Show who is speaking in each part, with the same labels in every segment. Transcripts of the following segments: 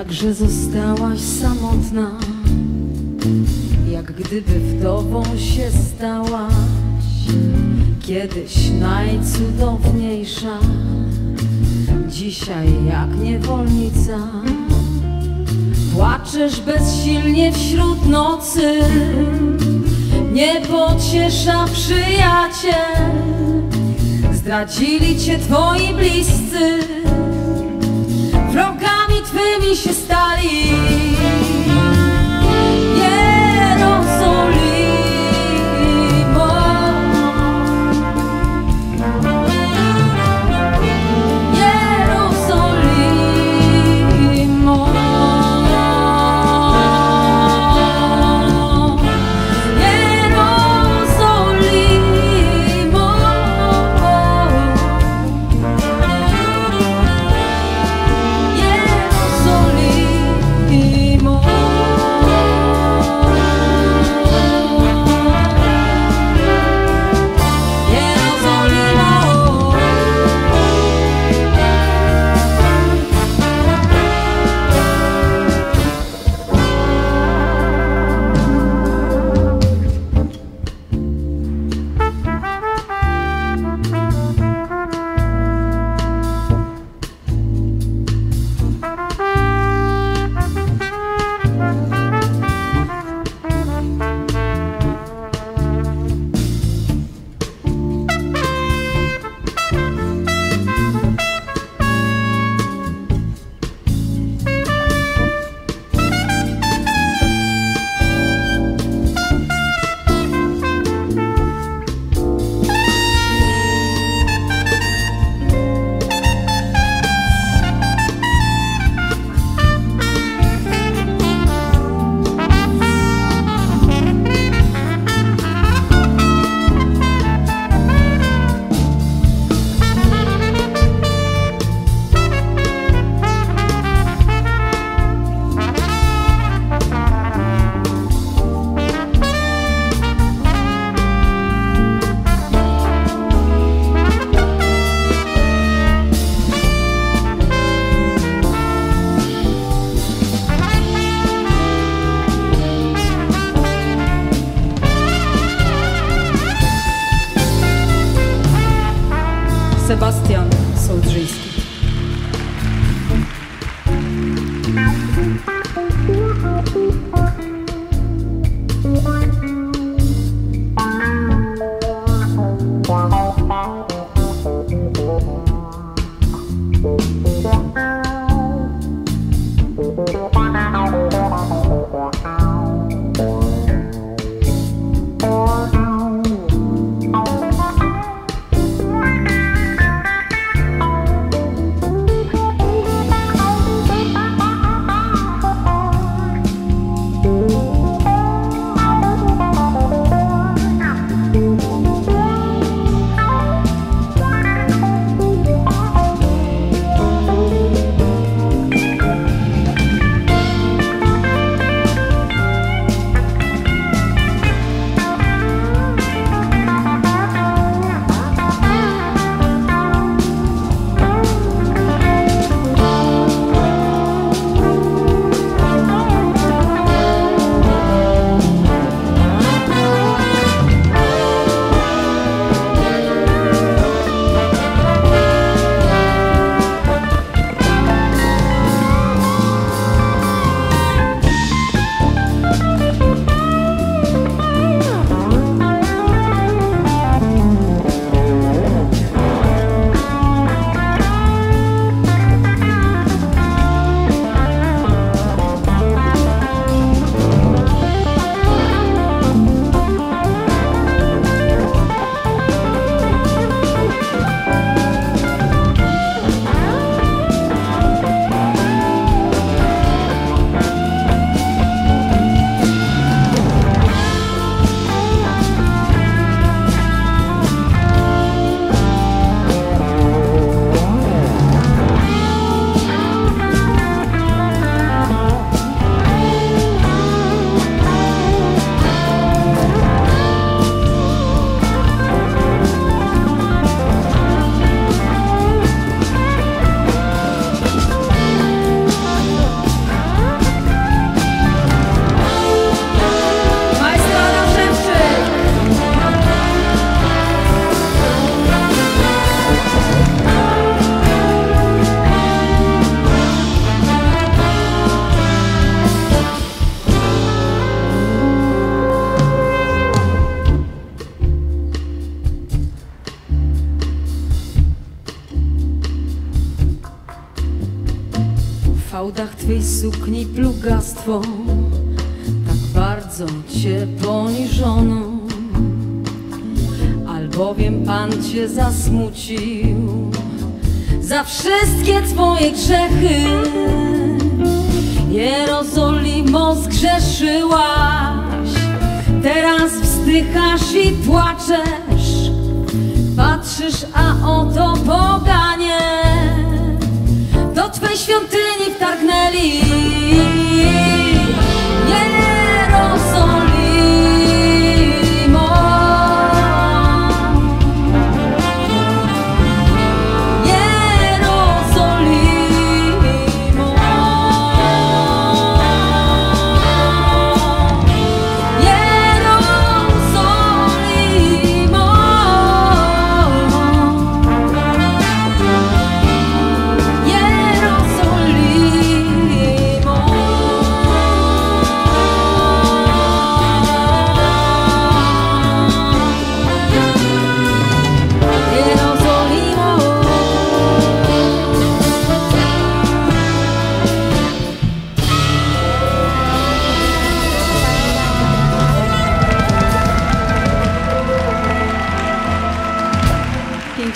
Speaker 1: Jakże zostałaś samotna, jak gdyby wdową się stałaś, kiedyś najcudowniejsza, dzisiaj jak niewolnica. Płaczesz bezsilnie wśród nocy, nie pociesza przyjaciel, zdradzili cię twoi bliscy się stali. Себастьян Солджийский. Fałdach twej sukni plugastwo Tak bardzo cię poniżono. Albowiem Pan cię zasmucił Za wszystkie twoje grzechy. Jerozolimo zgrzeszyłaś Teraz wzdychasz i płaczesz. Patrzysz, a oto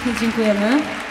Speaker 1: Pięknie dziękujemy.